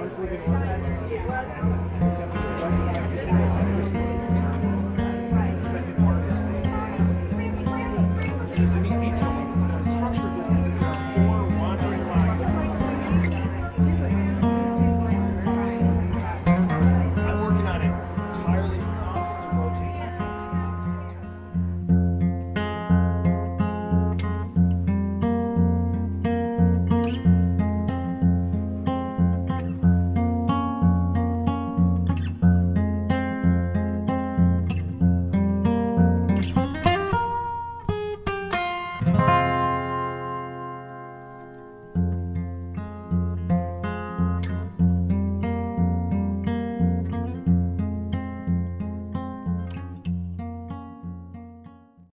the once living orphans.